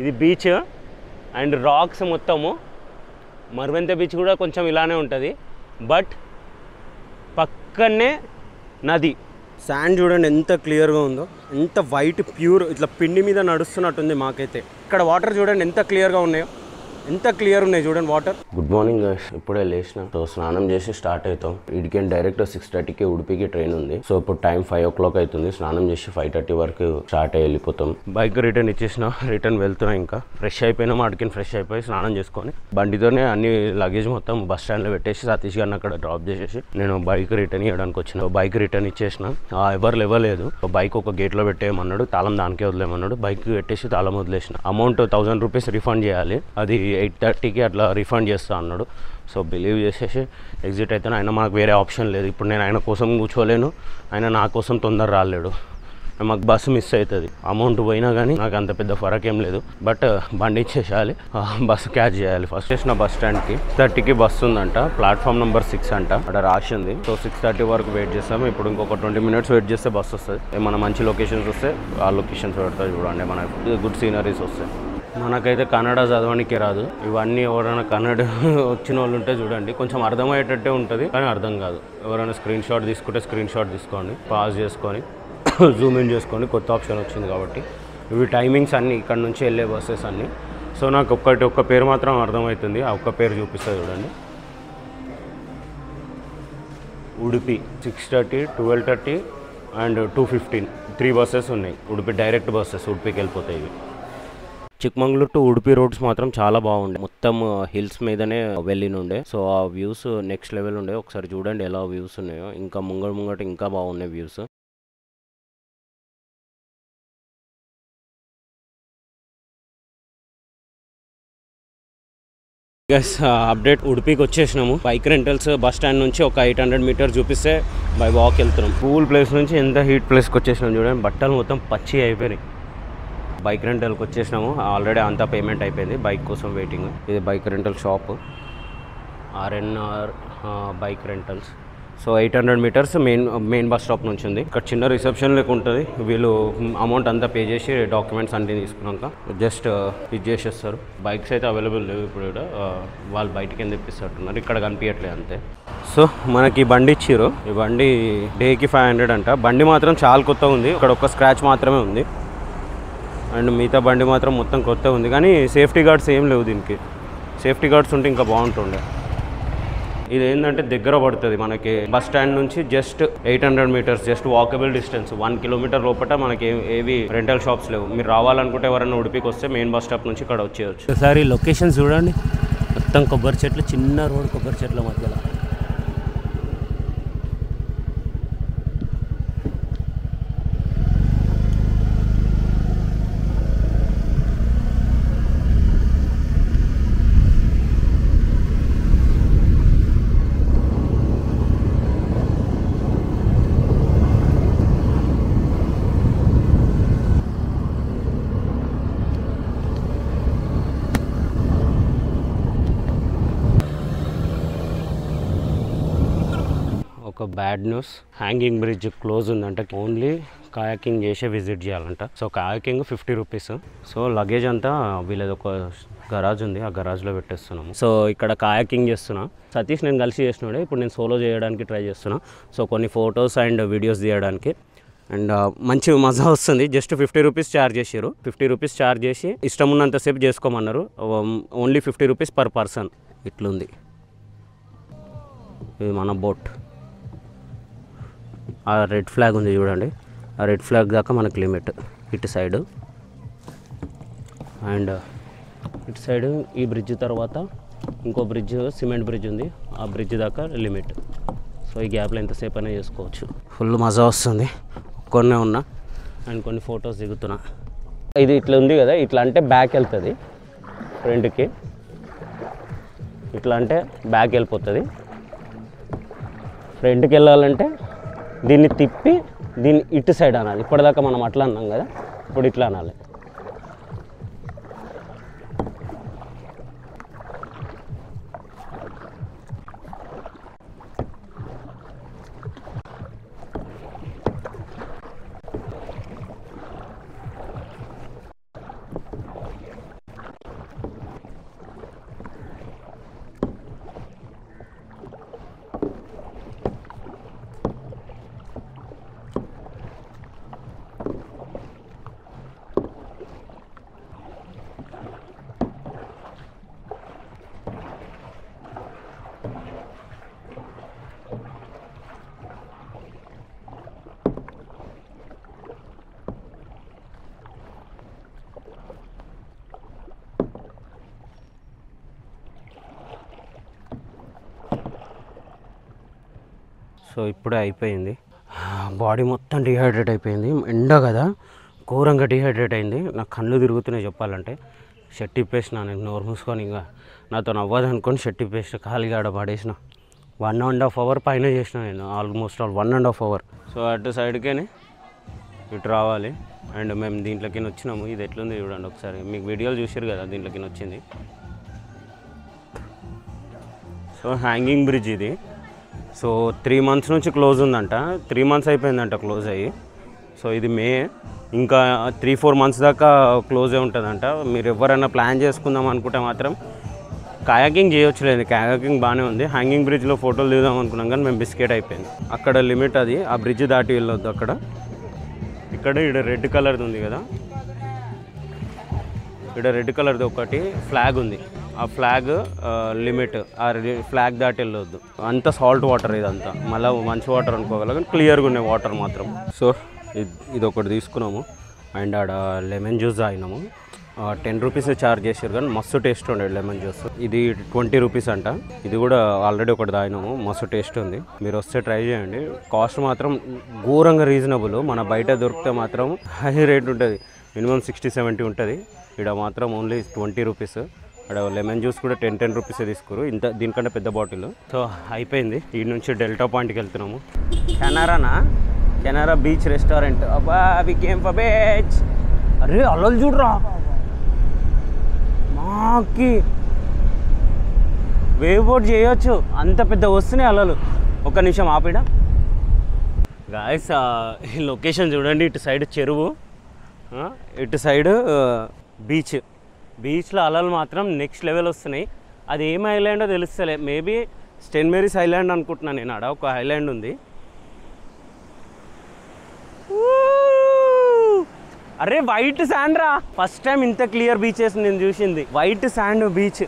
ఇది beach and racks మొత్తము. మరువెంత beach కూడా కొంచెం ఇలానే ఉంటుంది. బట్ పక్కనే నది. శాండ్ చూడండి ఎంత క్లియర్గా ఉందో. ఎంత వైట్ ప్యూర్ ఇట్లా పిండి మీద నడుస్తున్నట్టుంది మాకైతే. ఇక్కడ వాటర్ చూడండి ఎంత క్లియర్గా ఉన్నాయో. ఎంత క్లియర్ ఉన్నాయి చూడండి వాటర్? గుడ్ మార్నింగ్ ఇప్పుడే లేచిన. సో స్నానం చేసి స్టార్ట్ అవుతాం. ఇడికి డైరెక్ట్ సిక్స్ థర్టీకి ఉడిపికి ట్రైన్ ఉంది. సో ఇప్పుడు టైం ఫైవ్ ఓ క్లాక్ అవుతుంది. స్నానం చేసి ఫైవ్ థర్టీ వరకు స్టార్ట్ అయ్యి వెళ్ళిపోతాం. బైక్ రిటర్న్ ఇచ్చేసిన. రిటర్న్ వెళ్తున్నా ఇంకా. ఫ్రెష్ అయిపోయినా అడిగిన ఫ్రెష్ అయిపోయి స్నానం చేసుకొని బండితోనే అన్ని లగేజ్ మొత్తం బస్ స్టాండ్లో పెట్టేసి సతీష్ గారిని అక్కడ డ్రాప్ చేసేసి నేను బైక్ రిటర్న్ ఇవ్వడానికి వచ్చిన. బైక్ రిటర్న్ ఇచ్చేసిన. ఆ, ఎవరు ఇవ్వలేదు బైక్ ఒక గేట్లో పెట్టేయమన్నాడు. తాళం దానికే వదిలేమన్నాడు బైక్ పెట్టేసి తాళం వదిలేసిన. అమౌంట్ థౌసండ్ రూపీస్ రిఫండ్ చేయాలి. అది ఎయిట్ థర్టీకి అట్లా రిఫండ్ చేస్తా అన్నాడు. సో బిలీవ్ చేసేసి ఎగ్జిట్ అయితే ఆయన మాకు వేరే ఆప్షన్ లేదు. ఇప్పుడు నేను ఆయన కోసం కూర్చోలేను. ఆయన నా కోసం తొందర రాలేడు. మాకు బస్సు మిస్ అవుతుంది. అమౌంట్ పోయినా కానీ నాకు అంత పెద్ద ఫరక్ ఏం లేదు. బట్ బండి ఇచ్చేసేయాలి. బస్సు క్యాచ్ చేయాలి. ఫస్ట్ చేసిన బస్ స్టాండ్కి థర్టీకి బస్సు ఉందంట. ప్లాట్ఫామ్ నెంబర్ సిక్స్ అంట. అక్కడ రాసి ఉంది. సో సిక్స్ థర్టీ వరకు వెయిట్ చేస్తాం. ఇప్పుడు ఇంకొక ట్వంటీ మినిట్స్ వెయిట్ చేస్తే బస్సు వస్తుంది. ఏమైనా మంచి లొకేషన్స్ వస్తే ఆ లొకేషన్స్ పెడతాయి చూడండి. మన గుడ్ సీనరీస్ వస్తాయి మనకైతే కన్నడ చదవడానికి రాదు. ఇవన్నీ ఎవరైనా కన్నడ వచ్చిన వాళ్ళు ఉంటే చూడండి. కొంచెం అర్థమయ్యేటట్టే ఉంటుంది కానీ అర్థం కాదు. ఎవరైనా స్క్రీన్ షాట్ తీసుకుంటే స్క్రీన్ షాట్ తీసుకోండి. పాజ్ చేసుకొని జూమ్ ఇన్ చేసుకొని కొత్త ఆప్షన్ వచ్చింది కాబట్టి. ఇవి టైమింగ్స్ అన్నీ ఇక్కడ నుంచి వెళ్ళే బస్సెస్ అన్నీ. సో నాకు ఒక్కటి ఒక్క పేరు మాత్రం అర్థమవుతుంది. ఆ ఒక్క పేరు చూపిస్తుంది చూడండి. Udupi six thirty twelve thirty and two fifteen three buses ఉన్నాయి. ఉడిపి డైరెక్ట్ బస్సెస్ ఉడిపికి వెళ్ళిపోతాయి ఇవి. చిక్మంగళూరు టు ఉడిపి రోడ్స్ మాత్రం చాలా బాగుండే. మొత్తం హిల్స్ మీదనే వెళ్ళినుండే. సో ఆ వ్యూస్ నెక్స్ట్ లెవెల్ ఉండే. ఒకసారి చూడండి ఎలా వ్యూస్ ఉన్నాయో. ఇంకా ముంగట ముంగట ఇంకా బాగున్నాయి వ్యూస్ గస్ అప్డేట్ ఉడిపికి వచ్చేసినాము. బైక్ రెంటల్స్ బస్ స్టాండ్ నుంచి ఒక ఎయిట్ హండ్రెడ్ మీటర్ చూపిస్తే బై వాక్ వెళ్తున్నాం. కూల్ ప్లేస్ నుంచి ఎంత హీట్ ప్లేస్కి వచ్చేసినాం చూడండి. బట్టలు మొత్తం పచ్చి అయిపోయినాయి. బైక్ రెంటల్కి వచ్చేసినాము. ఆల్రెడీ అంతా పేమెంట్ అయిపోయింది. బైక్ కోసం వెయిటింగ్. ఇది bike rental shop. RNR bike rentals. So eight hundred meters main main bus stop నుంచి ఉంది. ఇక్కడ చిన్న రిసెప్షన్ లెక్క ఉంటుంది. వీళ్ళు అమౌంట్ అంతా పే చేసి డాక్యుమెంట్స్ అన్నీ తీసుకున్నాక జస్ట్ ఇది చేసేస్తారు. బైక్స్ అయితే అవైలబుల్ లేవు ఇప్పుడు కూడా. వాళ్ళు బయటికి ఎందుకు తెప్పిస్తున్నారు? ఇక్కడ కనిపించట్లేదు అంతే. సో మనకి ఈ బండి ఇచ్చిర్రు. ఈ బండి డేకి ఫైవ్ హండ్రెడ్ అంట. బండి మాత్రం చాలా కొత్త ఉంది. ఇక్కడ ఒక స్క్రాచ్ మాత్రమే ఉంది. అండ్ మిగతా బండి మాత్రం మొత్తం కొత్త ఉంది. కానీ సేఫ్టీ గార్డ్స్ ఏం లేవు దీనికి. సేఫ్టీ గార్డ్స్ ఉంటే ఇంకా బాగుంటుండే. ఇది ఏంటంటే దగ్గర పడుతుంది మనకి. బస్ స్టాండ్ నుంచి just eight hundred meters just walkable distance. One kilometer లోపల మనకి ఏవి రెంటల్ షాప్స్ లేవు. మీరు రావాలనుకుంటే ఎవరైనా ఉడిపికి వస్తే మెయిన్ బస్ స్టాప్ నుంచి ఇక్కడ వచ్చేయచ్చు. ఒకసారి లొకేషన్ చూడండి. మొత్తం కొబ్బరి చెట్లు చిన్న రోడ్ కొబ్బరి చెట్ల మధ్యలో. ఒక bad news hanging bridge close ఉందంట. ఓన్లీ కాయాకింగ్ చేసే విజిట్ చేయాలంట. So kayaking fifty rupees so luggage అంతా వీళ్ళది ఒక గరాజ్ ఉంది. ఆ గరాజ్లో పెట్టేస్తున్నాము. సో ఇక్కడ కాయాకింగ్ చేస్తున్నా. సతీష్ నేను కలిసి చేసినాడే. ఇప్పుడు నేను సోలో చేయడానికి ట్రై చేస్తున్నా. సో కొన్ని ఫొటోస్ అండ్ వీడియోస్ తీయడానికి. అండ్ uh, మంచి మజా వస్తుంది. జస్ట్ ఫిఫ్టీ రూపీస్ ఛార్జ్ చేసారు ఫిఫ్టీ రూపీస్ ఛార్జ్ చేసి ఇష్టం ఉన్నంతసేపు చేసుకోమన్నారు. Only fifty rupees per person ఇట్లుంది. ఇది మన బోట్ ఆ రెడ్ ఫ్లాగ్ ఉంది చూడండి. ఆ రెడ్ ఫ్లాగ్ దాకా మనకు లిమిట్ ఇటు సైడు. అండ్ ఇటు సైడు ఈ బ్రిడ్జ్ తర్వాత ఇంకో బ్రిడ్జ్ సిమెంట్ బ్రిడ్జ్ ఉంది. ఆ బ్రిడ్జ్ దాకా లిమిట్. సో ఈ గ్యాప్లో ఎంతసేపు అయినా చేసుకోవచ్చు. ఫుల్ మజా వస్తుంది. కొన్ని ఉన్నా. అండ్ కొన్ని ఫొటోస్ దిగుతున్నా. ఇది ఇట్లా ఉంది కదా ఇట్లా అంటే బ్యాక్ వెళ్తుంది. ఫ్రంట్కి ఇట్లా అంటే బ్యాక్ వెళ్ళిపోతుంది. ఫ్రంట్కి వెళ్ళాలంటే దీన్ని తిప్పి దీన్ని ఇటు సైడ్ అనాలి. ఇప్పటిదాకా మనం అట్లా అన్నాం కదా ఇప్పుడు ఇట్లా అనాలి. సో ఇప్పుడే అయిపోయింది. బాడీ మొత్తం డిహైడ్రేట్ అయిపోయింది. ఎండ కదా ఘోరంగా డిహైడ్రేట్ అయింది. నా కళ్ళు తిరుగుతున్నాయి చెప్పాలంటే. షర్ట్ ఇప్పేసిన నేను నోరు మూసుకొని ఇంకా నాతో నవ్వదు అనుకొని షర్ట్ ఇప్పేసిన ఖాళీగా ఆడ పడేసిన. వన్ అండ్ హాఫ్ అవర్ పైన చేసిన నేను almost all one and half hour so అటు సైడ్కేనే ఇటు రావాలి. అండ్ మేము దీంట్లోకి వచ్చినాము. ఇది ఎట్లుంది చూడండి ఒకసారి. మీకు వీడియోలు చూసారు కదా దీంట్లోకి వచ్చింది. సో హ్యాంగింగ్ బ్రిడ్జ్ ఇది. సో త్రీ మంత్స్ నుంచి క్లోజ్ ఉందంట. త్రీ మంత్స్ అయిపోయిందంట క్లోజ్ అయ్యి. సో ఇది మే. ఇంకా త్రీ ఫోర్ మంత్స్ దాకా క్లోజే ఉంటుందంట. మీరు ఎవరైనా ప్లాన్ చేసుకుందాం అనుకుంటే మాత్రం కాయాకింగ్ చేయొచ్చులేదు కాయాకింగ్ బాగానే ఉంది. హ్యాంగింగ్ బ్రిడ్జ్లో ఫోటోలు దిగుదాం అనుకున్నాం కానీ మేము బిస్కెట్ అయిపోయింది. అక్కడ లిమిట్ అది. ఆ బ్రిడ్జ్ దాటి వెళ్ళొద్దు అక్కడ. ఇక్కడ ఇక్కడ రెడ్ కలర్ది ఉంది కదా. ఇక్కడ రెడ్ కలర్ది ఒకటి. ఫ్లాగ్ ఉంది. ఆ ఫ్లాగ్ లిమిట్ ఆ ఫ్లాగ్ దాటి వెళ్ళొద్దు. అంత సాల్ట్ వాటర్ ఇదంతా. మళ్ళీ మంచి వాటర్ అనుకోగలం కానీ క్లియర్గా ఉన్నాయి వాటర్ మాత్రం. సో ఇది ఒకటి తీసుకున్నాము. అండ్ ఆడ లెమన్ జ్యూస్ తాగినాము. టెన్ రూపీస్ ఛార్జ్ చేశారు కానీ మస్తు టేస్ట్ ఉండేది లెమన్ జ్యూస్ ఇది ట్వంటీ రూపీస్ అంట. ఇది కూడా ఆల్రెడీ ఒకటి తాగినాము. మస్తు టేస్ట్ ఉంది. మీరు వస్తే ట్రై చేయండి. కాస్ట్ మాత్రం ఘోరంగా రీజనబుల్ మన బయట దొరికితే మాత్రం హై రేట్ ఉంటుంది. మినిమం సిక్స్టీ సెవెంటీ ఉంటుంది. ఇక్కడ మాత్రం ఓన్లీ ట్వంటీ రూపీస్ అక్కడ లెమన్ జ్యూస్ కూడా టెన్ టెన్ రూపీస్ తీసుకురు. ఇంత దీనికంటే పెద్ద బాటిల్. సో అయిపోయింది. ఈ నుంచి డెల్టా పాయింట్కి వెళ్తున్నాము. కెనరానా? Canara beach restaurant. అబ్బా వి కేమ్ ఫర్ బీచ్. అరే అల్లలు చూడరా. మాకి వేవ్ బోట్ చేయొచ్చు. అంత పెద్ద వస్తున్నాయి అలలు ఒక్క నిమిషం ఆపిడా గాయస్ ఈ లొకేషన్ చూడండి. ఇటు సైడ్ చెరువు. ఇటు సైడ్ బీచ్. బీచ్లో అలలు మాత్రం నెక్స్ట్ లెవెల్ వస్తున్నాయి. అది ఏం ఐలాండో తెలుస్తలే. మేబీ స్టెన్ మేరీస్ ఐలాండ్ అనుకుంటున్నాను నేను. ఆడ ఒక ఐలాండ్ ఉంది. అరే వైట్ శాండ్ రా. ఫస్ట్ టైం ఇంత క్లియర్ బీచెస్ నేను చూసింది. White sand beach.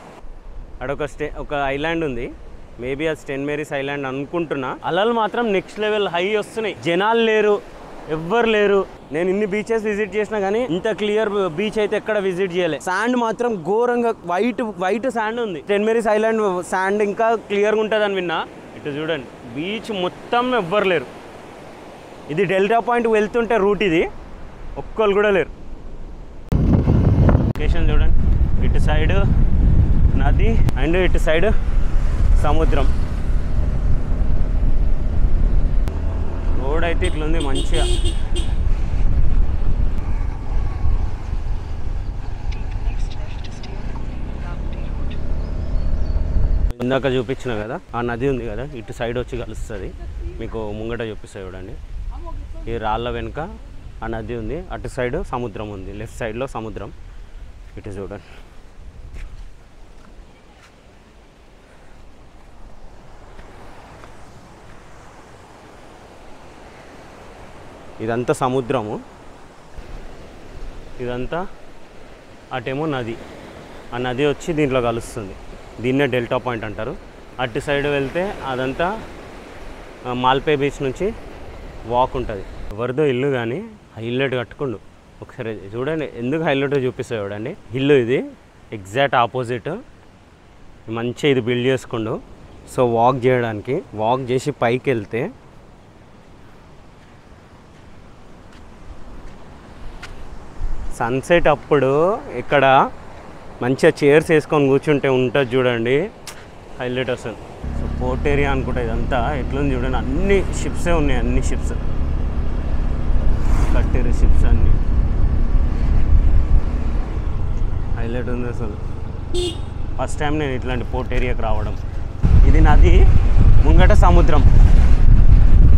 అడొక స్టే ఒక ఐలాండ్ ఉంది. మేబీ అది స్టెన్ మేరీస్ ఐలాండ్ అనుకుంటున్నా. అలలు మాత్రం నెక్స్ట్ లెవెల్ హై వస్తున్నాయి. జనాలు లేరు. ఎవ్వరు లేరు. నేను ఇన్ని బీచెస్ విజిట్ చేసినా కానీ ఇంత క్లియర్ బీచ్ అయితే ఎక్కడ విజిట్ చేయలే. శాండ్ మాత్రం ఘోరంగా వైట్ వైట్ శాండ్ ఉంది. టెన్మెరీస్ ఐలాండ్ శాండ్ ఇంకా క్లియర్గా ఉంటుందని విన్నా. ఇటు చూడండి బీచ్ మొత్తం ఎవ్వరు లేరు. ఇది డెల్టా పాయింట్ వెళ్తుంటే రూట్ ఇది. ఒక్కరు కూడా లేరు. లొకేషన్ చూడండి ఇటు సైడ్ నది అండ్ ఇటు సైడ్ సముద్రం. రోడ్ అయితే ఇట్లుంది మంచిగా. ఇందాక చూపించిన కదా ఆ నది ఉంది కదా ఇటు సైడ్ వచ్చి కలుస్తుంది. మీకు ముంగట చూపిస్తాయి చూడండి. ఈ రాళ్ళ వెనుక ఆ నది ఉంది అటు సైడ్ సముద్రం ఉంది లెఫ్ట్ సైడ్లో సముద్రం. ఇటు చూడండి. ఇదంతా సముద్రము. ఇదంతా అటేమో నది. ఆ నది వచ్చి దీంట్లో కలుస్తుంది. దీన్నే డెల్టా పాయింట్ అంటారు. అటు సైడ్ వెళ్తే అదంతా మాల్పే బీచ్ నుంచి వాక్ ఉంటుంది. ఎవరిదో ఇల్లు కానీ హైలైట్ కట్టుకుండు. ఒకసారి చూడండి ఎందుకు హైలైట్ చూపిస్తా చూడండి. ఇల్లు ఇది ఎగ్జాక్ట్ ఆపోజిట్. మంచిగా ఇది బిల్డ్ చేసుకుండు. సో వాక్ చేయడానికి వాక్ చేసి పైకి వెళ్తే సన్సెట్ అప్పుడు ఇక్కడ మంచిగా చైర్స్ వేసుకొని కూర్చుంటే ఉంటుంది చూడండి. హైలైట్ అసలు. సో పోర్ట్ ఏరియా అనుకుంటా ఇదంతా. ఎట్లుంది చూడండి. అన్ని షిప్సే ఉన్నాయి అన్ని షిప్స్ కట్టేరు షిప్స్ అన్ని. హైలైట్ ఉంది అసలు. ఫస్ట్ టైం నేను ఇట్లాంటి పోర్ట్ ఏరియాకి రావడం. ఇది నది ముంగట సముద్రం.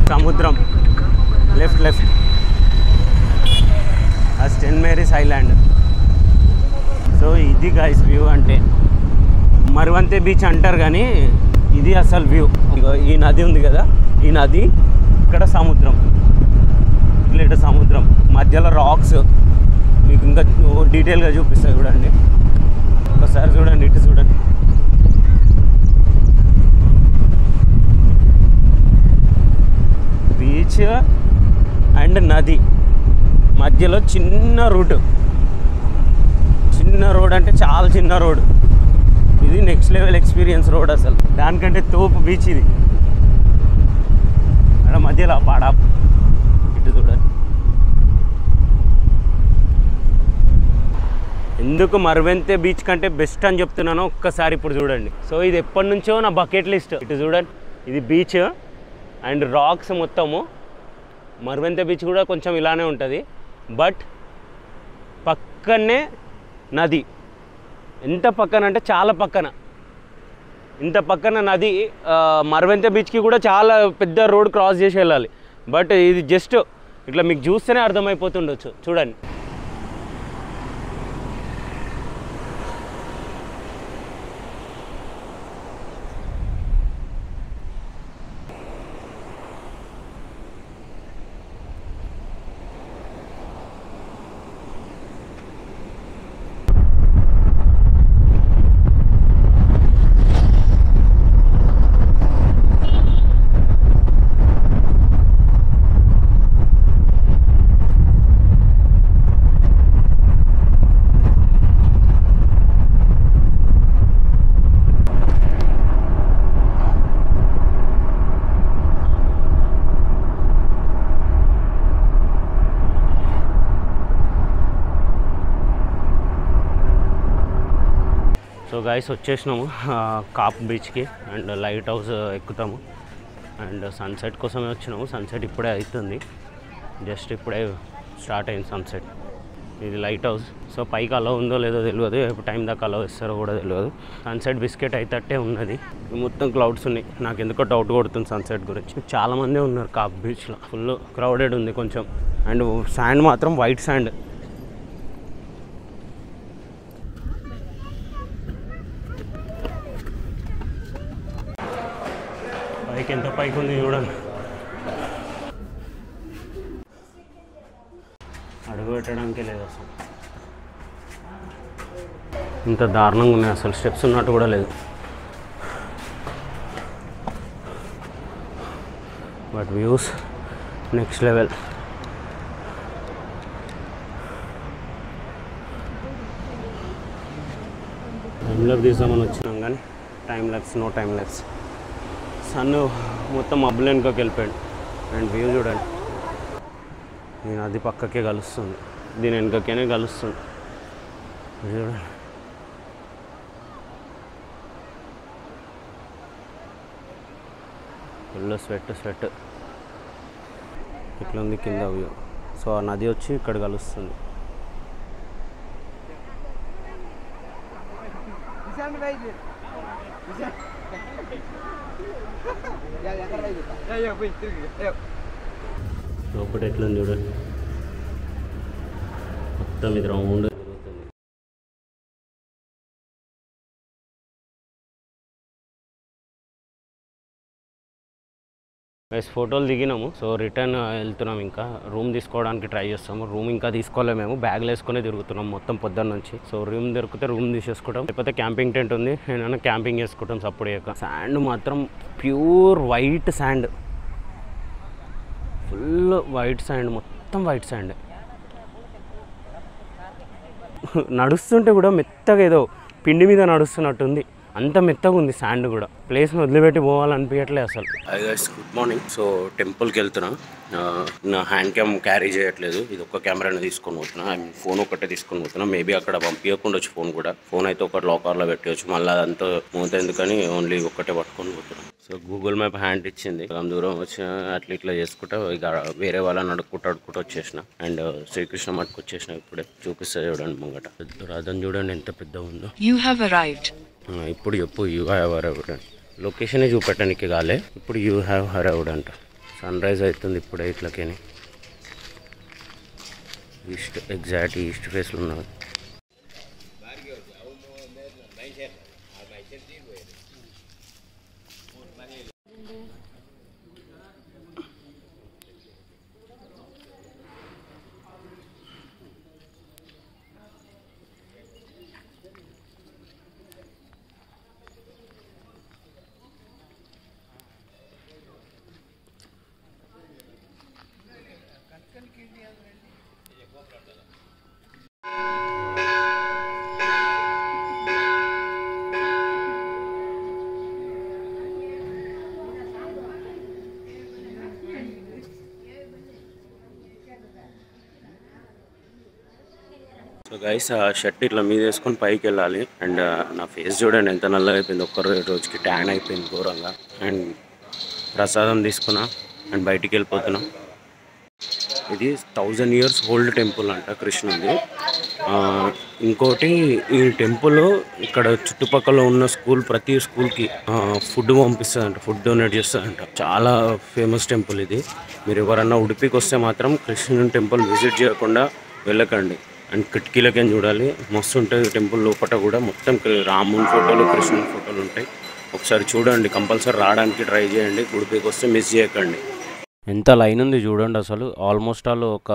సముద్రం. లెఫ్ట్ లెఫ్ట్ ఆ స్టెన్ మేరీస్ ఐలాండ్ సో ఇది గైస్ వ్యూ అంటే. మరువంతే బీచ్ అంటారు కానీ ఇది అసలు వ్యూ ఈ నది ఉంది కదా ఈ నది ఇక్కడ సముద్రం. ఇట్లా సముద్రం. మధ్యలో రాక్స్ మీకు ఇంకా డీటెయిల్గా చూపిస్తాయి చూడండి. ఒకసారి చూడండి ఇటు చూడండి. బీచ్ అండ్ నది. మధ్యలో చిన్న రూట్. చిన్న రోడ్ అంటే చాలా చిన్న రోడ్. ఇది నెక్స్ట్ లెవెల్ ఎక్స్పీరియన్స్ రోడ్ అసలు. దానికంటే తోపు బీచ్ ఇది. అక్కడ మధ్యలో పాడా. ఇటు చూడండి ఎందుకు మరువెంతే బీచ్ కంటే బెస్ట్ అని చెప్తున్నానో ఒక్కసారి ఇప్పుడు చూడండి. సో ఇది ఎప్పటి నుంచో నా బకెట్ లిస్ట్ ఇటు చూడండి. ఇది బీచ్ అండ్ రాక్స్ మొత్తము. మరువెంత బీచ్ కూడా కొంచెం ఇలానే ఉంటుంది. బట్ పక్కనే నది. ఎంత పక్కన అంటే చాలా పక్కన. ఇంత పక్కన నది మరవెంత బీచ్కి కూడా చాలా పెద్ద రోడ్ క్రాస్ చేసి వెళ్ళాలి. బట్ ఇది జస్ట్ ఇట్లా మీకు చూస్తేనే అర్థమైపోతుండొచ్చు. చూడండి. గాయస్ వచ్చేసినాము కాప్ బీచ్కి అండ్ లైట్ హౌస్ ఎక్కుతాము. అండ్ సన్సెట్ కోసమే వచ్చినాము సన్సెట్ ఇప్పుడే అవుతుంది జస్ట్ ఇప్పుడే స్టార్ట్ అయింది సన్సెట్ ఇది లైట్ హౌస్. సో పైకి అలా ఉందో లేదో తెలియదు ఎప్పుడు టైం దాకా అలా ఇస్తారో కూడా తెలియదు. సన్సెట్ బిస్కెట్ అయితట్టే ఉన్నది. మొత్తం క్లౌడ్స్ ఉన్నాయి. నాకు ఎందుకో డౌట్ కొడుతుంది సన్సెట్ గురించి. చాలామంది ఉన్నారు కాప్ బీచ్లో. ఫుల్ క్రౌడెడ్ ఉంది కొంచెం. అండ్ శాండ్ మాత్రం వైట్ శాండ్ పైకి ఎంత పైకి ఉంది చూడండి. అడుగు పెట్టడానికి లేదు అసలు. ఇంత దారుణంగా ఉన్నాయి అసలు. స్టెప్స్ ఉన్నట్టు కూడా లేదు. But views next level timelapse తీసామని వచ్చినాం కానీ timelapse no timelapse sun మొత్తం మబ్బులేనుకోకి వెళ్ళిపోయాడు. అండ్ వ్యూ చూడండి. నేను అది పక్కకే కలుస్తుంది. దీని వెనుకకేనే కలుస్తుంది. చూడండి. Full sweat sweat. ఇట్లా ఉంది కింద వ్యూ. సో ఆ నది వచ్చి ఇక్కడ కలుస్తుంది. లోపల ఎట్లా చూడండి మొత్తం ఇది రౌండ్. గైస్ ఫోటోలు దిగినాము. సో రిటర్న్ uh, వెళ్తున్నాం ఇంకా. రూమ్ తీసుకోవడానికి ట్రై చేస్తాము. రూమ్ ఇంకా తీసుకోలే మేము. బ్యాగ్లు వేసుకునే తిరుగుతున్నాం మొత్తం పొద్దున్న నుంచి. సో రూమ్ దొరికితే రూమ్ తీసేసుకుంటాం. లేకపోతే క్యాంపింగ్ టెంట్ ఉంది. ఏమైనా క్యాంపింగ్ చేసుకుంటాం సప్పుడు శాండ్ మాత్రం pure white sand full white sand మొత్తం వైట్ శాండ్ నడుస్తుంటే కూడా మెత్తగా ఏదో పిండి మీద నడుస్తున్నట్టుంది. అంత మెత్తగా ఉంది శాండ్ కూడా. ప్లేస్ని వదిలిపెట్టి పోవాలనిపించట్లే అసలు. Hi guys good morning so టెంపుల్కి వెళ్తున్నా. నా హ్యాండ్ క్యామ్ క్యారీ చేయట్లేదు. ఇది ఒక్క కెమెరాని తీసుకొని పోతున్నా. ఐ మీన్ ఫోన్ ఒకటే తీసుకొని పోతున్నా. మేబీ అక్కడ పంపించకుండా వచ్చి ఫోన్ కూడా. ఫోన్ అయితే ఒక లాకర్లో పెట్టవచ్చు మళ్ళీ అదంతా మూత ఎందుకని ఓన్లీ ఒక్కటే పట్టుకొని పోతున్నాం. సో గూగుల్ మ్యాప్ హ్యాండ్ ఇచ్చింది. దూరం వచ్చి అట్లా ఇట్లా చేసుకుంటా ఇక వేరే వాళ్ళని అడుక్కుంటూ అడుక్కుంటూ వచ్చేసిన. అండ్ శ్రీకృష్ణ మట్టుకు వచ్చేసిన ఇప్పుడే. చూపిస్తా చూడండి ముంగట. రథం చూడండి ఎంత పెద్ద ఉందో. You have arrived. ఇప్పుడు చెప్పు యూ హ్యావ్ అరౌడ్ అని లొకేషనే చూపెట్టడానికి కాలే ఇప్పుడు యూ హ్యావ్ అరౌడ్ అంట. సన్ రైజ్ అవుతుంది ఇప్పుడే ఇట్లకేని. ఈస్ట్ ఎగ్జాక్ట్ ఈస్ట్ ఫేస్లో ఉన్నది గైస్ ఆ షర్ట్ ఇట్లా మీద వేసుకొని పైకి వెళ్ళాలి. అండ్ నా ఫేస్ చూడండి ఎంత నల్లగా అయిపోయింది. ఒక్కరోజు రోజుకి ట్యాన్ అయిపోయింది ఘోరంగా. అండ్ ప్రసాదం తీసుకున్నా అండ్ బయటికి వెళ్ళిపోతున్నా. ఇది థౌజండ్ ఇయర్స్ ఓల్డ్ టెంపుల్ అంట కృష్ణుడి ఇంకోటి ఈ టెంపుల్ ఇక్కడ చుట్టుపక్కల ఉన్న స్కూల్ ప్రతి స్కూల్కి ఫుడ్ పంపిస్తుందంట ఫుడ్ డొనేట్ చేస్తుందంట. చాలా ఫేమస్ టెంపుల్ ఇది. మీరు ఎవరన్నా ఉడిపికి వస్తే మాత్రం కృష్ణుని టెంపుల్ విజిట్ చేయకుండా వెళ్ళకండి. అండ్ కిటికీలకేం చూడాలి? మస్తు ఉంటుంది. టెంపుల్ లోపల కూడా మొత్తం రాముని ఫోటోలు కృష్ణుని ఫోటోలు ఉంటాయి. ఒకసారి చూడండి. కంపల్సరీ రావడానికి ట్రై చేయండి. ఉడిపికి వస్తే మిస్ చేయకండి. ఎంత లైన్ ఉంది చూడండి అసలు. ఆల్మోస్ట్ ఆల్ ఒక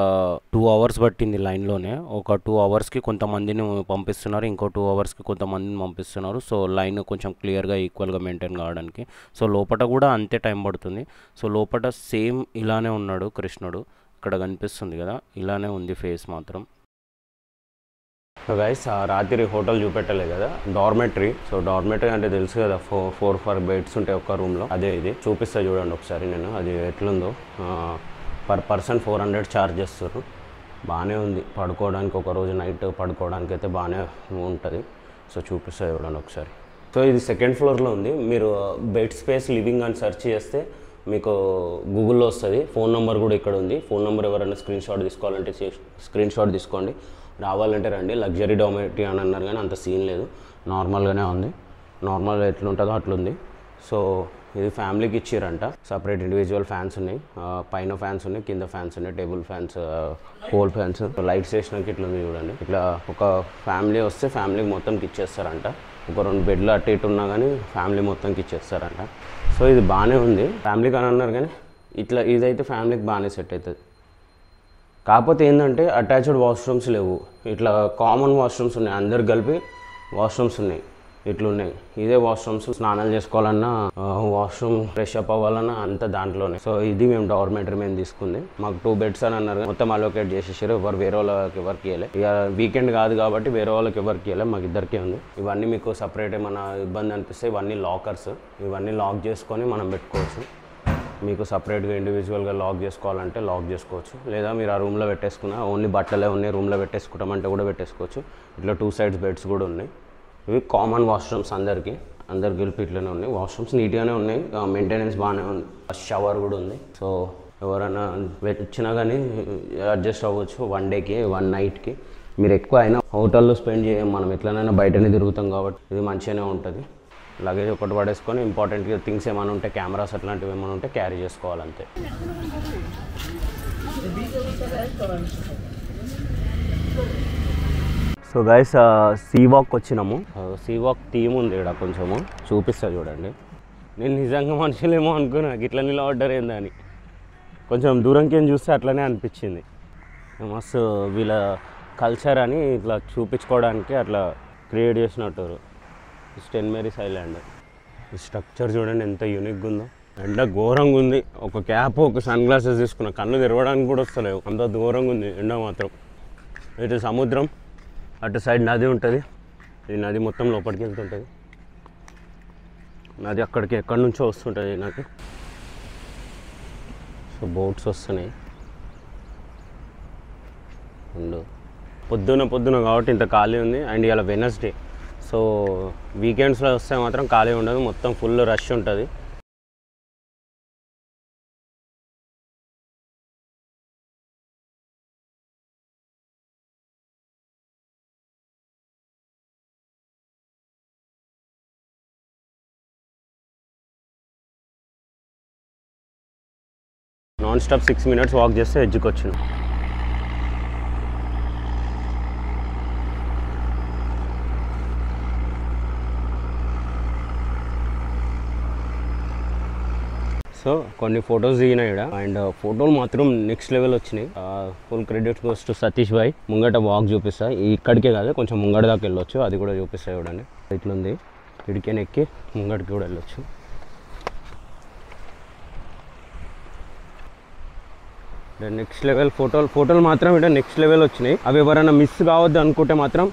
టూ అవర్స్ పట్టింది లైన్లోనే. ఒక టూ అవర్స్కి కొంతమందిని పంపిస్తున్నారు. ఇంకో టూ అవర్స్కి కొంతమందిని పంపిస్తున్నారు. సో లైన్ కొంచెం క్లియర్గా ఈక్వల్గా మెయింటైన్ కావడానికి. సో లోపల కూడా అంతే టైం పడుతుంది. సో లోపల సేమ్ ఇలానే ఉన్నాడు కృష్ణుడు. ఇక్కడ కనిపిస్తుంది కదా. ఇలానే ఉంది ఫేస్ మాత్రం. గైస్ రాత్రి హోటల్ చూపెట్టలే కదా డార్మెటరీ సో డార్మెటరీ అంటే తెలుసు కదా ఫోర్ ఫోర్ ఫోర్ బెడ్స్ ఉంటాయి ఒక్క రూమ్లో అదే ఇది. చూపిస్తా చూడండి ఒకసారి నేను అది ఎట్లుందో. Per person four hundred charge చేస్తారు బాగానే ఉంది. పడుకోవడానికి ఒక రోజు నైట్ పడుకోవడానికి అయితే బాగానే ఉంటుంది. సో చూపిస్తా చూడండి ఒకసారి. సో ఇది సెకండ్ ఫ్లోర్లో ఉంది. మీరు బెడ్ స్పేస్ లివింగ్ అని సెర్చ్ చేస్తే మీకు గూగుల్లో వస్తుంది. ఫోన్ నెంబర్ కూడా ఇక్కడ ఉంది. ఫోన్ నెంబర్ ఎవరైనా స్క్రీన్ షాట్ తీసుకోవాలంటే స్క్రీన్ షాట్ తీసుకోండి. రావాలంటే రండి. లగ్జరీ డొమెటరీ అని అన్నారు కానీ అంత సీన్ లేదు. నార్మల్గానే ఉంది. నార్మల్ ఎట్లుంటుందో అట్లుంది. సో ఇది ఫ్యామిలీకి ఇచ్చారంట. సపరేట్ ఇండివిజువల్ ఫ్యాన్స్ ఉన్నాయి. పైన ఫ్యాన్స్ ఉన్నాయి కింద ఫ్యాన్స్ ఉన్నాయి table fans pole fans lights వేసినాక ఇట్లా ఉంది చూడండి. ఇట్లా ఒక ఫ్యామిలీ వస్తే ఫ్యామిలీకి మొత్తంకి ఇచ్చేస్తారంట. ఒక రెండు బెడ్లు అటు ఇటు ఉన్నా కానీ ఫ్యామిలీ మొత్తంకి ఇచ్చేస్తారంట. సో ఇది బాగానే ఉంది. ఫ్యామిలీకి అని అన్నారు కానీ ఇట్లా ఇదైతే ఫ్యామిలీకి బాగానే సెట్ అవుతుంది కాకపోతే ఏంటంటే అటాచ్డ్ వాష్రూమ్స్ లేవు. ఇట్లా కామన్ వాష్రూమ్స్ ఉన్నాయి. అందరు కలిపి వాష్రూమ్స్ ఉన్నాయి. ఇట్లున్నాయి. ఇదే వాష్రూమ్స్ స్నానాలు చేసుకోవాలన్నా వాష్రూమ్ ఫ్రెష్ అప్ అవ్వాలన్నా అంత దాంట్లోనే. సో ఇది మేము డార్మెటరీ మేము తీసుకుంది. మాకు టూ బెడ్స్ అని అన్నారు మొత్తం అలోకేట్ చేసేసారు. ఎవరు వేరే వాళ్ళకి ఎవరికి ఇవ్వలే ఇక వీకెండ్ కాదు కాబట్టి వేరే వాళ్ళకి ఎవరికి ఇవ్వలే మాకు ఇద్దరికే ఉంది. ఇవన్నీ మీకు సపరేట్ ఏమైనా ఇబ్బంది అనిపిస్తే ఇవన్నీ లాకర్స్ ఇవన్నీ లాక్ చేసుకొని మనం పెట్టుకోవచ్చు. మీకు సపరేట్గా ఇండివిజువల్గా లాక్ చేసుకోవాలంటే లాక్ చేసుకోవచ్చు. లేదా మీరు ఆ రూమ్లో పెట్టేసుకున్న ఓన్లీ బట్టలే ఉన్నాయి రూమ్లో పెట్టేసుకుంటామంటే కూడా పెట్టేసుకోవచ్చు. ఇట్లా టూ సైడ్స్ బెడ్స్ కూడా ఉన్నాయి. ఇవి కామన్ వాష్రూమ్స్ అందరికీ. అందరు గెలిపి ఇట్లనే ఉన్నాయి. వాష్రూమ్స్ నీట్గానే ఉన్నాయి. మెయింటెనెన్స్ బాగానే ఉంది. షవర్ కూడా ఉంది. సో ఎవరైనా వచ్చినా కానీ అడ్జస్ట్ అవ్వచ్చు వన్ డేకి వన్ నైట్కి మీరు ఎక్కువ అయినా హోటల్లో స్పెండ్ చేయం మనం ఎట్లనైనా బయటనే తిరుగుతాం కాబట్టి ఇది మంచిగానే ఉంటుంది. లగేజ్ ఒకటి పడేసుకొని ఇంపార్టెంట్ థింగ్స్ ఏమైనా ఉంటే కెమెరాస్ అట్లాంటివి ఏమైనా ఉంటే క్యారీ చేసుకోవాలంతే. సో గైస్ సీ వాక్ వచ్చినాము. సీ వాక్ థీమ్ ఉంది ఇక్కడ కొంచెము. చూపిస్తా చూడండి. నేను నిజంగా మనుషులేమో అనుకున్నా ఇట్లా నిలబడ్డారు ఏందని కొంచెం దూరంకి ఏం చూస్తే అట్లనే అనిపించింది. మస్తు వీళ్ళ కల్చర్ అని ఇట్లా చూపించుకోవడానికి అట్లా క్రియేట్ చేసినట్టు. స్టెన్ మేరీస్ ఐలాండ్ ఈ స్ట్రక్చర్ చూడండి ఎంత యూనిక్గా ఉందో. ఎండ ఘోరంగా ఉంది. ఒక క్యాప్ ఒక సన్ గ్లాసెస్ తీసుకున్న. కళ్ళు తెరవడానికి కూడా వస్తలేవు. అంత ఘోరంగా ఉంది ఎండ మాత్రం. ఇటు సముద్రం అటు సైడ్ నది ఉంటుంది. ఈ నది మొత్తం లోపలికి వెళ్తుంటుంది. నది అక్కడికి ఎక్కడి నుంచో వస్తుంటుంది నాకు. సో బోట్స్ వస్తున్నాయి. అండ్ పొద్దున పొద్దున కాబట్టి ఇంత ఖాళీ ఉంది. అండ్ ఇలా వెనస్డే సో వీకెండ్స్లో వస్తే మాత్రం ఖాళీ ఉండదు. మొత్తం ఫుల్ రష్ ఉంటుంది. Non stop six minutes walk చేస్తే ఎడ్జ్కి వచ్చినాం సో కొన్ని ఫొటోస్ దిగిన ఇక్కడ అండ్ ఫోటోలు మాత్రం నెక్స్ట్ లెవెల్ వచ్చినాయి. Full credit goes to Satish భాయ్. ముంగట వాక్ చూపిస్తా. ఇక్కడికే కాదు కొంచెం ముంగట దాకా వెళ్ళొచ్చు. అది కూడా చూపిస్తా చూడండి. ఇట్లుంది. ఇడికేనే ఎక్కి ముంగడికి కూడా వెళ్ళొచ్చు. నెక్స్ట్ లెవెల్ ఫోటోలు ఫోటోలు మాత్రం ఇక్కడ నెక్స్ట్ లెవెల్ వచ్చినాయి. అవి ఎవరైనా మిస్ కావద్దు అనుకుంటే మాత్రం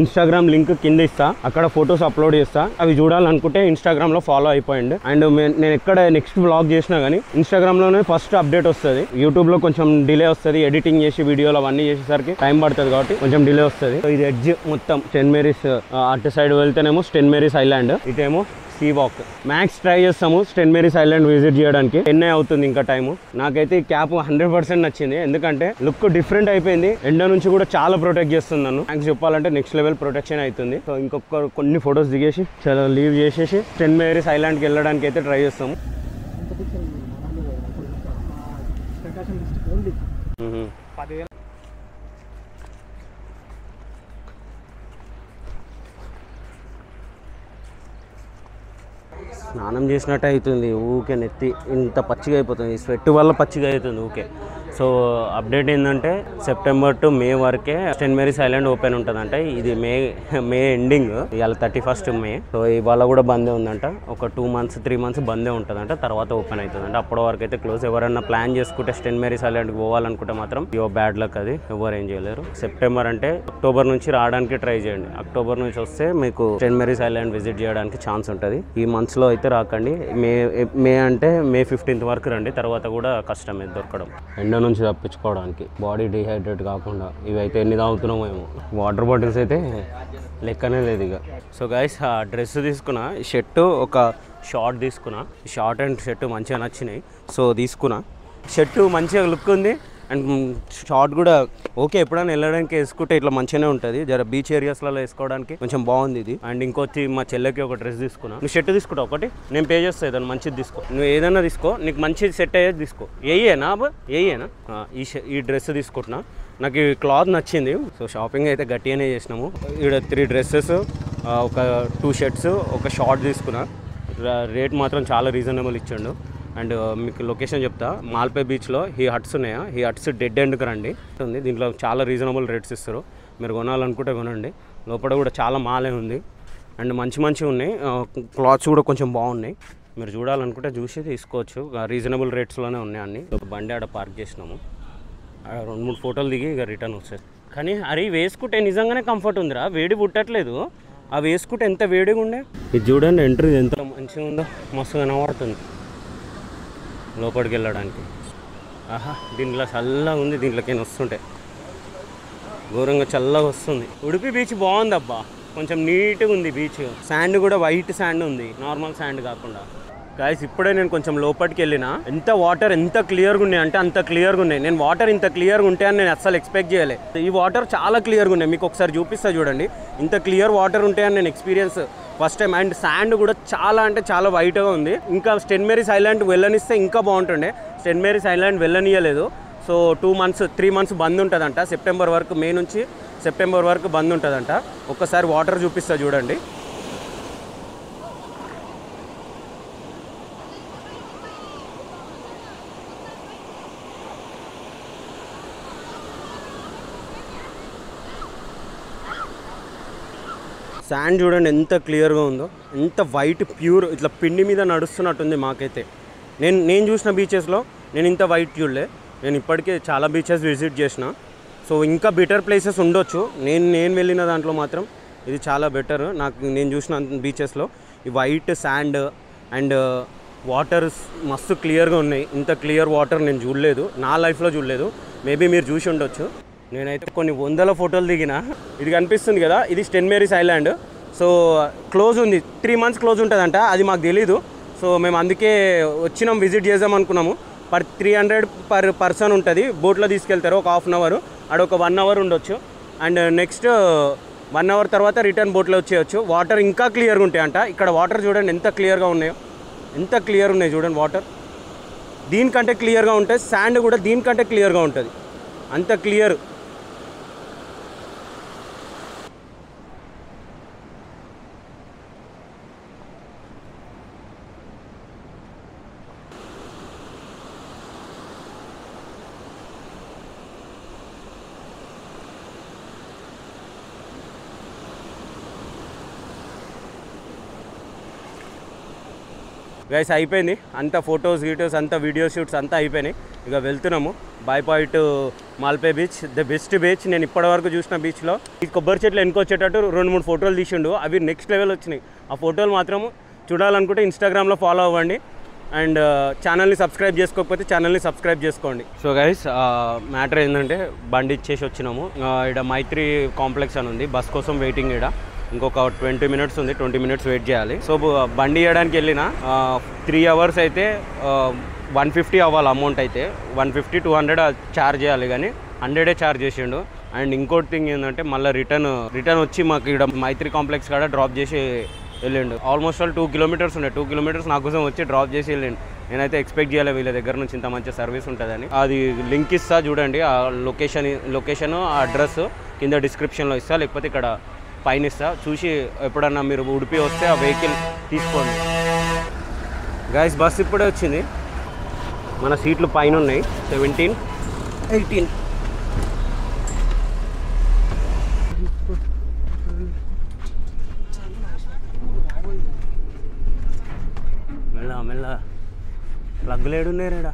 ఇన్స్టాగ్రామ్ లింక్ కింద ఇస్తా. అక్కడ ఫొటోస్ అప్లోడ్ చేస్తా. అవి చూడాలనుకుంటే ఇన్స్టాగ్రామ్లో ఫాలో అయిపోయింది అండ్ నేను ఎక్కడ నెక్స్ట్ బ్లాగ్ చేసినా కానీ ఇన్స్టాగ్రామ్లోనే ఫస్ట్ అప్డేట్ వస్తుంది. యూట్యూబ్లో కొంచెం డిలే వస్తుంది. ఎడిటింగ్ చేసి వీడియోలు అవన్నీ చేసేసరికి టైం పడుతుంది కాబట్టి కొంచెం డిలే వస్తుంది. ఇది ఎడ్జ్ మొత్తం. టెన్ మేరీస్ uh, అటు సైడ్ వెళ్తేనేమో టెన్ మేరీస్ ఐలాండ్ ఇటేమో సీ వాక్ మ్యాక్స్ ట్రై చేస్తాము. స్టెన్ మేరీస్ ఐలాండ్ విజిట్ చేయడానికి ఎన్నే అవుతుంది ఇంకా టైము నాకైతే ఈ క్యాప్ హండ్రెడ్ పర్సెంట్ నచ్చింది. ఎందుకంటే లుక్ డిఫరెంట్ అయిపోయింది. ఎండ నుంచి కూడా చాలా ప్రొటెక్ట్ చేస్తుంది నన్ను. మ్యాక్స్ చెప్పాలంటే నెక్స్ట్ లెవెల్ ప్రొటెక్షన్ అవుతుంది. సో ఇంకొక కొన్ని ఫొటోస్ దిగేసి చాలా లీవ్ చేసేసి స్టెన్ మేరీస్ ఐలాండ్కి వెళ్ళడానికి అయితే ట్రై చేస్తాము ప్రకాశం డిస్ట్రిక్ట్ ఓన్లీ మ్మ్. పదివేల స్నానం చేసినట్టు అవుతుంది ఊకే నెత్తి ఇంత పచ్చిగా అయిపోతుంది స్వెట్ వల్ల పచ్చిగా అవుతుంది ఊకే సో అప్డేట్ ఏంటంటే సెప్టెంబర్ టు మే వరకే సెయింట్ మేరీస్ ఐలాండ్ ఓపెన్ ఉంటుందంట. ఇది మే మే ఎండింగ్. ఇవాళ థర్టీ ఫస్ట్ మే. సో ఇవాళ కూడా బందే ఉందంట. ఒక టూ మంత్స్ త్రీ మంత్స్ బందే ఉంటుందంట. తర్వాత ఓపెన్ అవుతుందంట. అప్పటి వరకు అయితే క్లోజ్. ఎవరైనా ప్లాన్ చేసుకుంటే సెయింట్ మేరీస్ ఐలాండ్కి పోవాలనుకుంటే మాత్రం యో బ్యాడ్ లక్ అది. ఎవరు ఏం చేయలేరు. సెప్టెంబర్ అంటే అక్టోబర్ నుంచి రావడానికి ట్రై చేయండి. అక్టోబర్ నుంచి వస్తే మీకు సెయింట్ మేరీస్ ఐలాండ్ విజిట్ చేయడానికి ఛాన్స్ ఉంటుంది. ఈ మంత్స్లో అయితే రాకండి. మే మే అంటే మే ఫిఫ్టీన్త్ వరకు రండి. తర్వాత కూడా కష్టమే దొరకడం. ఎండ నుంచి తప్పించుకోవడానికి. బాడీ డిహైడ్రేట్ కాకుండా ఇవైతే ఎన్ని తాగుతున్నామో ఏమో. వాటర్ బాటిల్స్ అయితే లెక్కనే లేదు ఇక. సో గైస్ ఆ డ్రెస్ తీసుకున్నా. షర్టు ఒక షార్ట్ తీసుకున్నా. షార్ట్ అండ్ షర్ట్ మంచిగా నచ్చినాయి. సో తీసుకున్నా. షర్టు మంచిగా లుక్ ఉంది. అండ్ షార్ట్ కూడా ఓకే ఎప్పుడైనా వెళ్ళడానికి వేసుకుంటే ఇట్లా మంచిగానే ఉంటుంది. జర బీచ్ ఏరియాస్లలో వేసుకోవడానికి కొంచెం బాగుంది ఇది. అండ్ ఇంకొచ్చి మా చెల్లెకి ఒక డ్రెస్ తీసుకున్నా. నువ్వు షర్ట్ తీసుకుంటా ఒకటి? నేను పే చేస్తా ఏదైనా మంచిది తీసుకో. నువ్వు ఏదైనా తీసుకో నీకు మంచిది సెట్ అయ్యేది తీసుకో. ఏయేనా ఏయేనా? ఈ ఈ డ్రెస్ తీసుకుంటున్నా. నాకు ఈ క్లాత్ నచ్చింది. సో షాపింగ్ అయితే గట్టిగానే చేసినాము. ఇక్కడ త్రీ డ్రెస్సెస్ ఒక టూ షర్ట్స్ ఒక షార్ట్ తీసుకున్నా. రేట్ మాత్రం చాలా రీజనబుల్ ఇచ్చాడు. అండ్ మీకు లొకేషన్ చెప్తా. మాల్పే బీచ్లో ఈ హట్స్ ఉన్నాయా? ఈ హట్స్ డెడ్ ఎండ్కి రండి. ఉంది. దీంట్లో చాలా రీజనబుల్ రేట్స్ ఇస్తారు. మీరు కొనాలనుకుంటే కొనండి. లోపల కూడా చాలా మాలే ఉంది. అండ్ మంచి మంచి ఉన్నాయి. క్లాత్స్ కూడా కొంచెం బాగున్నాయి. మీరు చూడాలనుకుంటే చూసి తీసుకోవచ్చు. రీజనబుల్ రేట్స్లోనే ఉన్నాయి అన్ని. ఒక బండి ఆడ పార్క్ చేసినాము. ఆడ రెండు మూడు ఫోటోలు దిగి ఇక రిటర్న్ వస్తాయి కానీ అరే వేసుకుంటే నిజంగానే కంఫర్ట్ ఉందిరా. వేడి పుట్టట్లేదు. ఆ వేసుకుంటే ఎంత వేడిగా ఉండే? ఇది చూడండి ఎంట్రీ ఎంత మంచిగా ఉందో. మస్తు కనబడుతుంది. లోపలికి వెళ్ళడానికి. ఆహా దీంట్లో చల్లగా ఉంది దీంట్లోకి వస్తుంటే. ఘోరంగా చల్లగా వస్తుంది. ఉడిపి బీచ్ బాగుంది అబ్బా కొంచెం నీట్గా ఉంది బీచ్. శాండ్ కూడా వైట్ శాండ్ ఉంది నార్మల్ శాండ్ కాకుండా. గాయస్ ఇప్పుడే నేను కొంచెం లోపలికి వెళ్ళిన ఎంత వాటర్ ఎంత క్లియర్గా ఉన్నాయి అంటే అంత క్లియర్గా ఉన్నాయి. నేను వాటర్ ఇంత క్లియర్గా ఉంటాయని నేను అస్సలు ఎక్స్పెక్ట్ చేయలే. ఈ వాటర్ చాలా క్లియర్గా ఉన్నాయి. మీకు ఒకసారి చూపిస్తా చూడండి. ఇంత క్లియర్ వాటర్ ఉంటాయని నేను experience first time. And sand కూడా చాలా అంటే చాలా వైట్గా ఉంది. ఇంకా స్టెన్ మేరీస్ ఐలాండ్ వెళ్ళనిస్తే ఇంకా బాగుంటుండే. స్టెన్ Mary's Island వెళ్ళనియలేదు. So two months three months బంద్ ఉంటుందంట. సెప్టెంబర్ వరకు మే నుంచి సెప్టెంబర్ వరకు బంద్ ఉంటుందంట. ఒక్కసారి వాటర్ చూపిస్తా చూడండి. శాండ్ చూడండి ఎంత క్లియర్గా ఉందో ఎంత వైట్ ప్యూర్ ఇట్లా పిండి మీద నడుస్తున్నట్టుంది మాకైతే. నేను నేను చూసిన బీచెస్లో నేను ఇంత వైట్ చూడలే. నేను ఇప్పటికే చాలా బీచెస్ విజిట్ చేసిన. సో ఇంకా బెటర్ ప్లేసెస్ ఉండొచ్చు. నేను నేను వెళ్ళిన దాంట్లో మాత్రం ఇది చాలా బెటర్ నాకు నేను చూసిన బీచెస్లో ఈ వైట్ శాండ్ అండ్ వాటర్ మస్తు క్లియర్గా ఉన్నాయి. ఇంత క్లియర్ వాటర్ నేను చూడలేదు. నా లైఫ్లో చూడలేదు. మేబీ మీరు చూసి ఉండొచ్చు. నేనైతే కొన్ని వందల ఫోటోలు దిగిన. ఇది కనిపిస్తుంది కదా ఇది స్టెన్ మేరీస్ ఐలాండ్. సో క్లోజ్ ఉంది. త్రీ మంత్స్ క్లోజ్ ఉంటుందంట అది మాకు తెలీదు. సో మేము అందుకే వచ్చినాం విజిట్ చేద్దాం అనుకున్నాము. Per three hundred per person ఉంటుంది. బోట్లో తీసుకెళ్తారు ఒక హాఫ్ అన్ అవర్. అక్కడ ఒక వన్ అవర్ ఉండొచ్చు. అండ్ నెక్స్ట్ వన్ అవర్ తర్వాత రిటర్న్ బోట్లో వచ్చేయచ్చు. వాటర్ ఇంకా క్లియర్గా ఉంటాయంట. ఇక్కడ వాటర్ చూడండి ఎంత క్లియర్గా ఉన్నాయో. ఎంత క్లియర్ ఉన్నాయి చూడండి వాటర్. దీనికంటే క్లియర్గా ఉంటుంది శాండ్ కూడా దీనికంటే క్లియర్గా ఉంటుంది. అంత క్లియర్. గైస్ అయిపోయింది. అంత ఫొటోస్ వీడియోస్ అంతా వీడియో షూట్స్ అంతా అయిపోయినాయి. ఇక వెళ్తున్నాము. Bye point Malpe beach the best beach నేను ఇప్పటివరకు చూసిన బీచ్లో ఈ కొబ్బరి చెట్లు వెనుకొచ్చేటట్టు రెండు మూడు ఫోటోలు తీసిండు. అవి నెక్స్ట్ లెవెల్ వచ్చినాయి. ఆ ఫోటోలు మాత్రం చూడాలనుకుంటే ఇన్స్టాగ్రామ్లో ఫాలో అవ్వండి. అండ్ ఛానల్ని సబ్స్క్రైబ్ చేసుకోకపోతే ఛానల్ని సబ్స్క్రైబ్ చేసుకోండి. సో గైస్ మ్యాటర్ ఏంటంటే బండి ఇచ్చేసి వచ్చినాము. Uh, ఇక్కడ మైత్రి కాంప్లెక్స్ అని ఉంది. బస్ కోసం వెయిటింగ్ ఇక్కడ. ఇంకొక ట్వంటీ మినిట్స్ ఉంది ట్వంటీ మినిట్స్ వెయిట్ చేయాలి. సో బండి ఇవ్వడానికి వెళ్ళిన త్రీ అవర్స్ అయితే వన్ ఫిఫ్టీ అవ్వాలి అమౌంట్ అయితే. One fifty two hundred charge చేయాలి కానీ హండ్రెడే ఛార్జ్ చేసిండు. అండ్ ఇంకోటి థింగ్ ఏంటంటే మళ్ళీ రిటర్న్ రిటర్న్ వచ్చి మాకు ఇక్కడ మైత్రి కాంప్లెక్స్ కాడ డ్రాప్ చేసి వెళ్ళిండు. ఆల్మోస్ట్ ఆల్ టూ కిలోమీటర్స్ ఉండే. టూ కిలోమీటర్స్ నా కోసం వచ్చి డ్రాప్ చేసి వెళ్ళిండు. నేనైతే ఎక్స్పెక్ట్ చేయలే వీళ్ళ దగ్గర నుంచి ఇంత మంచి సర్వీస్ ఉంటుందని. అది లింక్ ఇస్తా చూడండి ఆ లొకేషన్ లొకేషన్ ఆ అడ్రస్ కింద డిస్క్రిప్షన్లో ఇస్తా. లేకపోతే ఇక్కడ పైన ఇస్తా చూసి ఎప్పుడన్నా మీరు ఉడిపి వస్తే ఆ వెహికల్ తీసుకోండి. గాయస్ బస్ ఇప్పుడే వచ్చింది. మన సీట్లు పైన ఉన్నాయి సెవెంటీన్ ఎయిటీన్ మెల్ల మెల్ల. ప్లగ్గులు ఏడున్నాయి రేడా